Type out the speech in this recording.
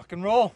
Rock and roll.